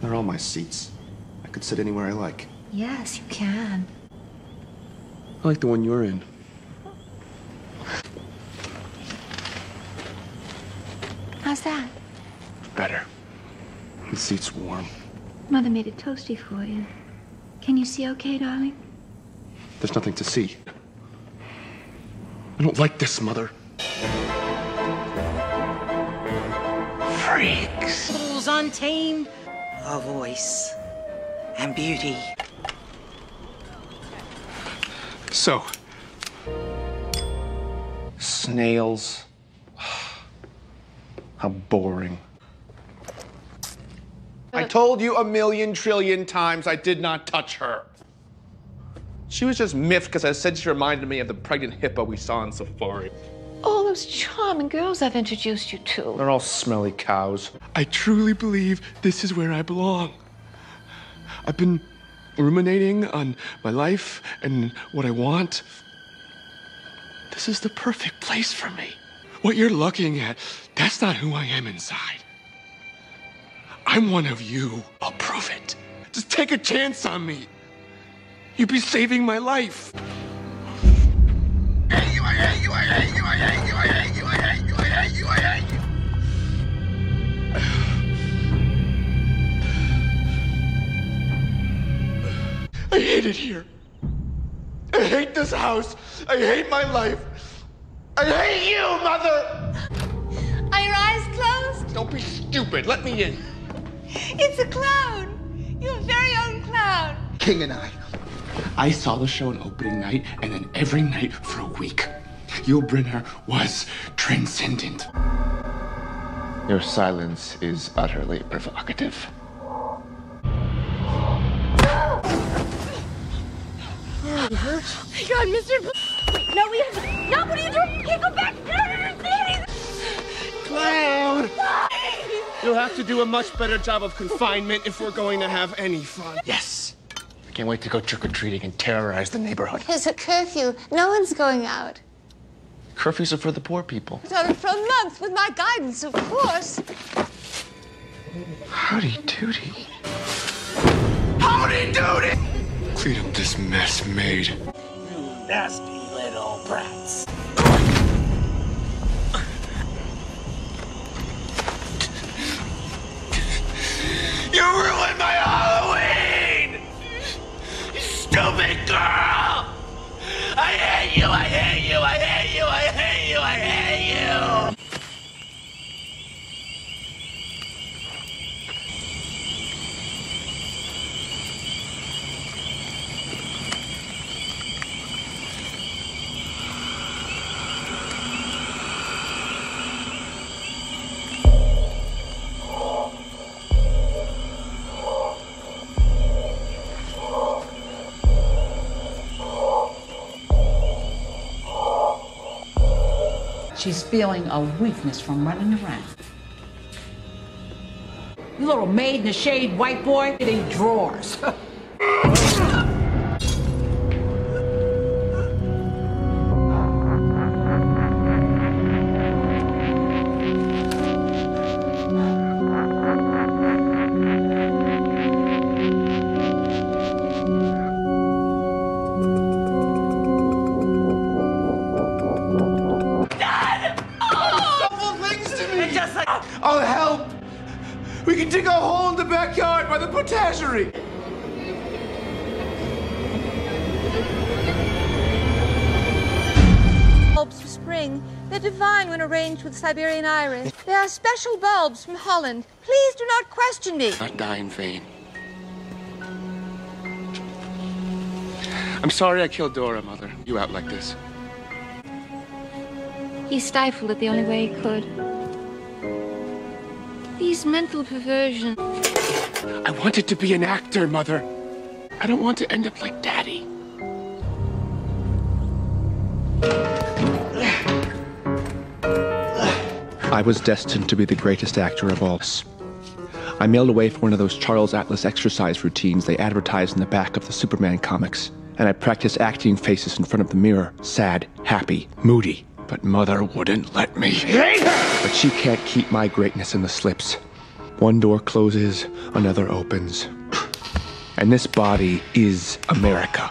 They're all my seats. I could sit anywhere I like. Yes, you can. I like the one you're in. How's that? Better. The seat's warm. Mother made it toasty for you. Can you see okay, darling? There's nothing to see. I don't like this, Mother. Freaks. Souls untamed. A voice. And beauty. So, snails. How boring. I told you a million trillion times I did not touch her. She was just miffed because I said she reminded me of the pregnant hippo we saw in Safari. All those charming girls I've introduced you to. They're all smelly cows. I truly believe this is where I belong. I've been ruminating on my life and what I want. This is the perfect place for me. What you're looking at, that's not who I am inside. I'm one of you. I'll prove it. Just take a chance on me. You'd be saving my life. I hate hate you, I hate you, I hate you, I hate you, I hate you, I hate you, I hate you. I hate it here. I hate this house. I hate my life. I hate you, Mother! Are your eyes closed? Don't be stupid. Let me in. It's a clown. Your very own clown. King and I. I saw the show on opening night and then every night for a week. Yul Brynner was transcendent. Your silence is utterly provocative. God, Mr. B- Wait, no, we have. No, what are you doing? You can't go back. No, no, no, no, no. Clown! You'll have to do a much better job of confinement if we're going to have any fun. Yes! I can't wait to go trick or treating and terrorize the neighborhood. There's a curfew. No one's going out. Curfews are for the poor people. So for a month, with my guidance, of course. Howdy doody. Howdy doody! Clean up this mess made. You nasty little brats. She's feeling a weakness from running around. You little maid in the shade white boy, getting drawers. backyard by the potagerie! Bulbs for spring. They're divine when arranged with Siberian iris. They are special bulbs from Holland. Please do not question me. Not die in vain. I'm sorry I killed Dora, Mother. You out like this. He stifled it the only way he could. These mental perversions. I wanted to be an actor, Mother. I don't want to end up like Daddy. I was destined to be the greatest actor of all. I mailed away for one of those Charles Atlas exercise routines they advertise in the back of the Superman comics, and I practiced acting faces in front of the mirror sad, happy, moody. But Mother wouldn't let me. But she can't keep my greatness in the slips. One door closes, another opens. And this body is America.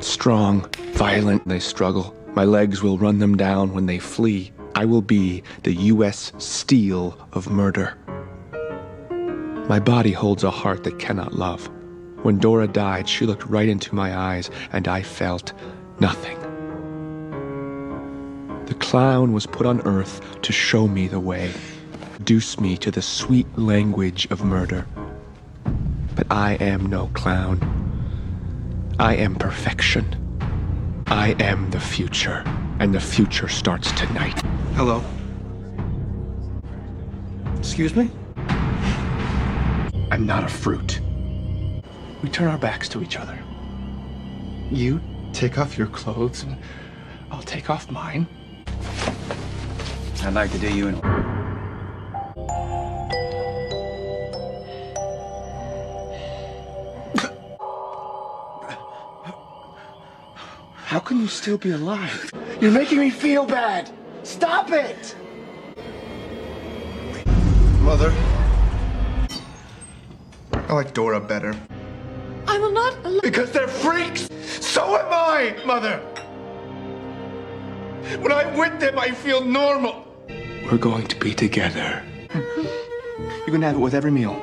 Strong, violent, they struggle. My legs will run them down when they flee. I will be the U.S. Steel of murder. My body holds a heart that cannot love. When Dora died, she looked right into my eyes, and I felt nothing. The clown was put on earth to show me the way, introduce me to the sweet language of murder. But I am no clown. I am perfection. I am the future, and the future starts tonight. Hello. Excuse me? I'm not a fruit. We turn our backs to each other. You take off your clothes, and I'll take off mine. I'd like to do you in. Can you still be alive? You're making me feel bad. Stop it! Mother. I like Dora better. I will not allow. Because they're freaks! So am I, Mother! When I'm with them, I feel normal. We're going to be together. You can have it with every meal.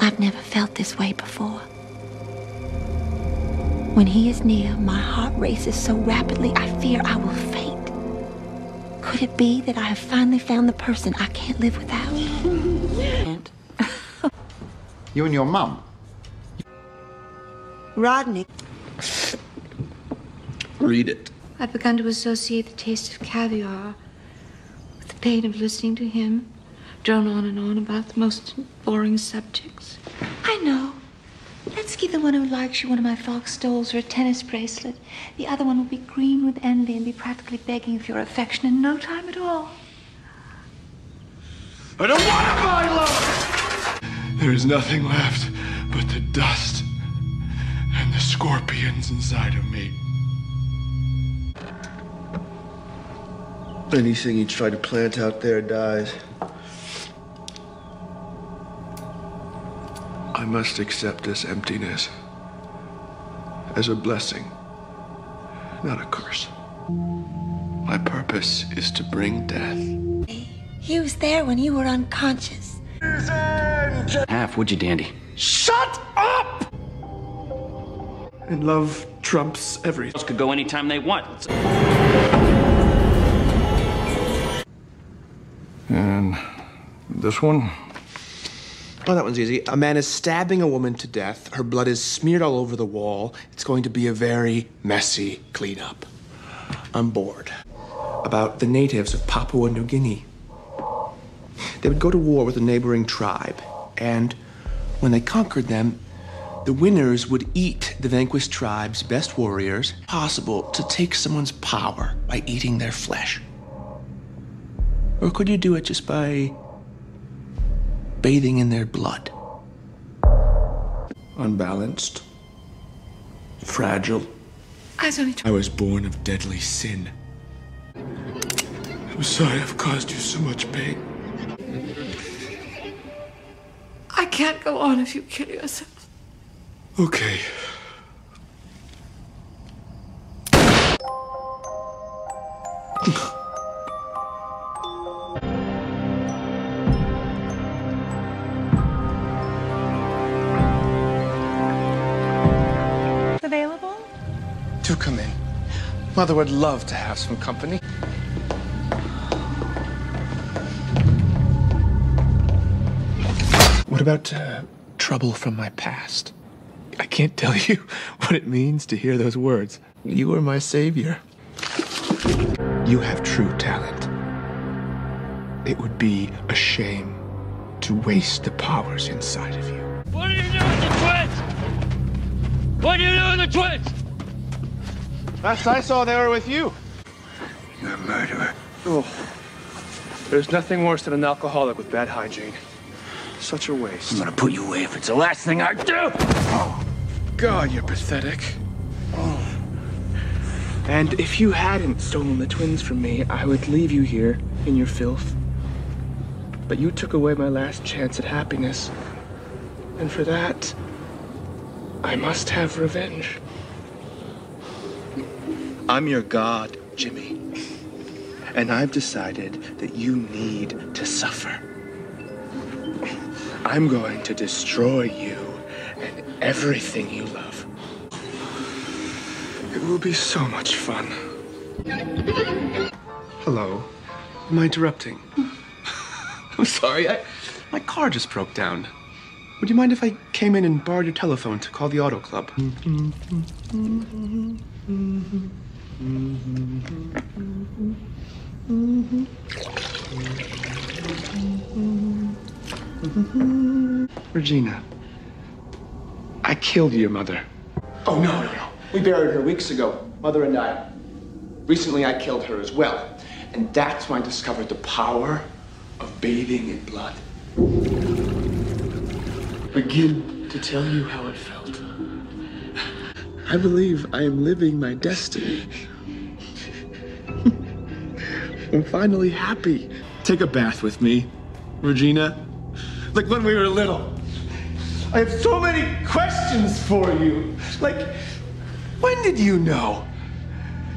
I've never felt this way before. When he is near, my heart races so rapidly I fear I will faint. Could it be that I have finally found the person I can't live without? And You and your mum? Rodney. Read it. I've begun to associate the taste of caviar with the pain of listening to him drone on and on about the most boring subjects. I know. Let's give the one who likes you one of my fox stoles or a tennis bracelet. The other one will be green with envy and be practically begging for your affection in no time at all. I don't want to buy love! There is nothing left but the dust and the scorpions inside of me. Anything you try to plant out there dies. Must accept this emptiness as a blessing, not a curse. My purpose is to bring death. He was there when you were unconscious. Half, would you, Dandy? Shut up! And love trumps everything. could go anytime they want. And this one? Oh, that one's easy. A man is stabbing a woman to death. Her blood is smeared all over the wall. It's going to be a very messy cleanup. I'm bored. About the natives of Papua New Guinea. They would go to war with a neighboring tribe, and when they conquered them, the winners would eat the vanquished tribe's best warriors. Possible to take someone's power by eating their flesh. Or could you do it just by bathing in their blood? Unbalanced, fragile. I was only I was born of deadly sin. I'm sorry I've caused you so much pain. I can't go on if you kill yourself. Okay. Available? Do come in. Mother would love to have some company. What about uh, trouble from my past? I can't tell you what it means to hear those words. You are my savior. You have true talent. It would be a shame to waste the powers inside of you. What are you doing with the twins? What are you doing with the twins? Last I saw, they were with you. You're a murderer. Oh. There's nothing worse than an alcoholic with bad hygiene. Such a waste. I'm gonna put you away if it's the last thing I do. Oh, God, you're pathetic. Oh. And if you hadn't stolen the twins from me, I would leave you here in your filth But you took away my last chance at happiness. And for that, I must have revenge. I'm your god, Jimmy. And I've decided that you need to suffer. I'm going to destroy you and everything you love. It will be so much fun. Hello. Am I interrupting? I'm sorry, I, my car just broke down. Would you mind if I came in and borrowed your telephone to call the auto club? Regina, I killed your mother. Oh, no, no, no. We buried her weeks ago, mother and I. Recently, I killed her as well. And that's when I discovered the power of bathing in blood. Begin to tell you how it felt. I believe I am living my destiny. I'm finally happy. Take a bath with me, Regina. Like when we were little. I have so many questions for you. Like, when did you know?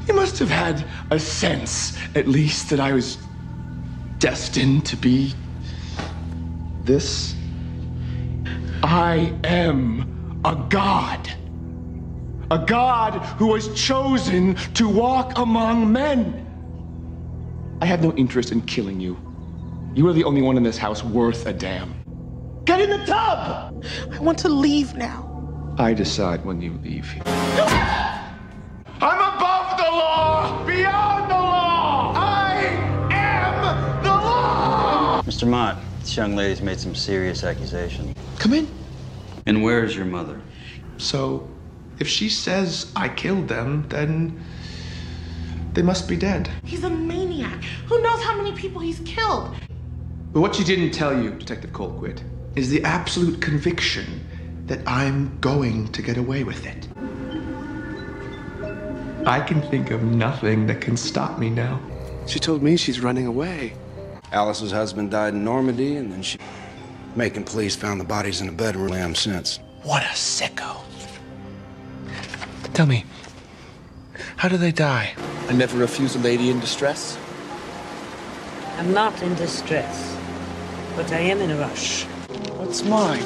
You must have had a sense, at least, that I was destined to be this. I am a god. A god who was chosen to walk among men. I have no interest in killing you. You are the only one in this house worth a damn. Get in the tub! I want to leave now. I decide when you leave here. I'm above the law, beyond the law. I am the law. Mr. Mott, this young lady's made some serious accusations. Come in. And where is your mother? So, if she says I killed them, then they must be dead. He's a maniac. Who knows how many people he's killed? But what she didn't tell you, Detective Colquitt, is the absolute conviction that I'm going to get away with it. I can think of nothing that can stop me now. She told me she's running away. Alice's husband died in Normandy, and then she. Macon police found the bodies in a bedroom lamb since. What a sicko. Tell me, how do they die? I never refuse a lady in distress. I'm not in distress, but I am in a rush. What's mine?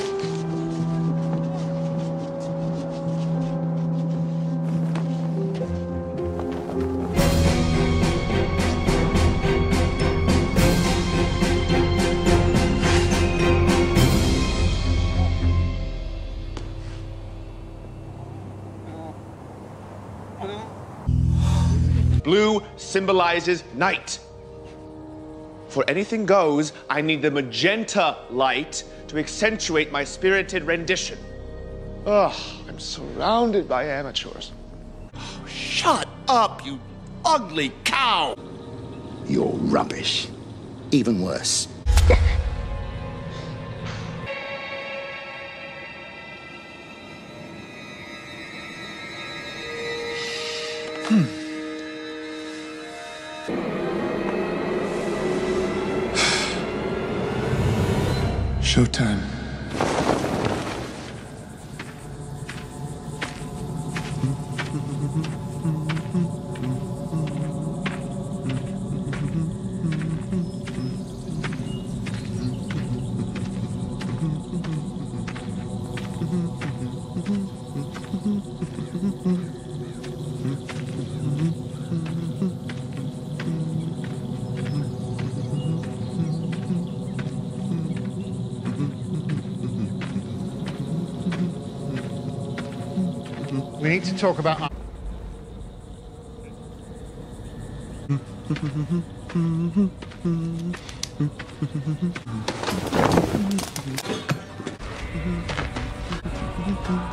Symbolizes night. For anything goes, I need the magenta light to accentuate my spirited rendition. Ugh, I'm surrounded by amateurs. Shut up, you ugly cow! You're rubbish. Even worse. Showtime. We need to talk about.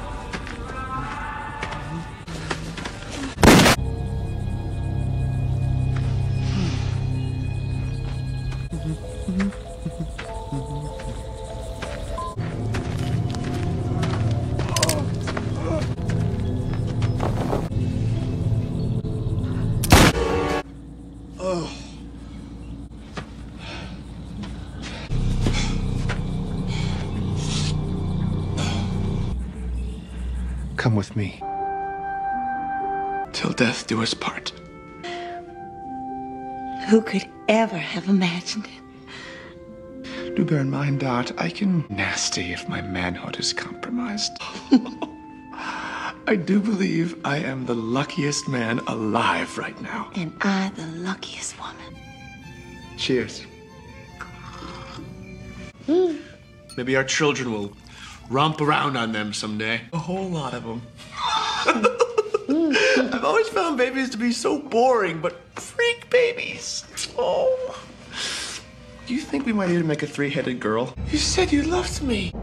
with me. Till death do us part. Who could ever have imagined it? Do bear in mind, Dot, I can nasty if my manhood is compromised. I do believe I am the luckiest man alive right now. And I the luckiest woman. Cheers. Mm. Maybe our children will romp around on them someday. A whole lot of them. I've always found babies to be so boring, but freak babies. Oh. Do you think we might even make a three headed girl? You said you loved me.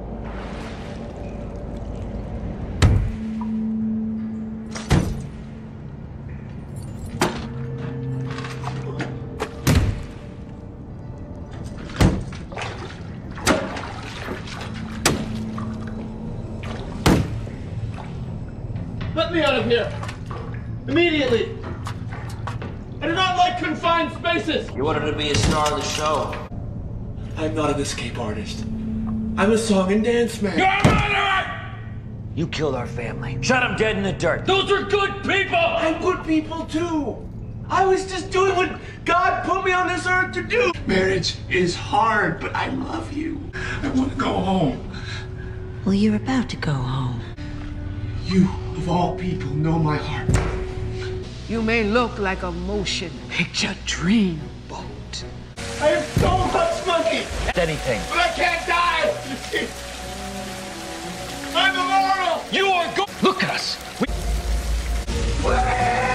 Let me out of here! Immediately! I do not like confined spaces! You wanted to be a star of the show. I'm not an escape artist. I'm a song and dance man. You're a murderer! You killed our family. Shot him dead in the dirt. Those are good people! I'm good people too. I was just doing what God put me on this earth to do. Marriage is hard, but I love you. I want to go home. Well, you're about to go home. You, of all people, know my heart. You may look like a motion picture dream boat. I am so much money, Anything. but I can't die. I'm immortal. You are go- Look at us! We- Where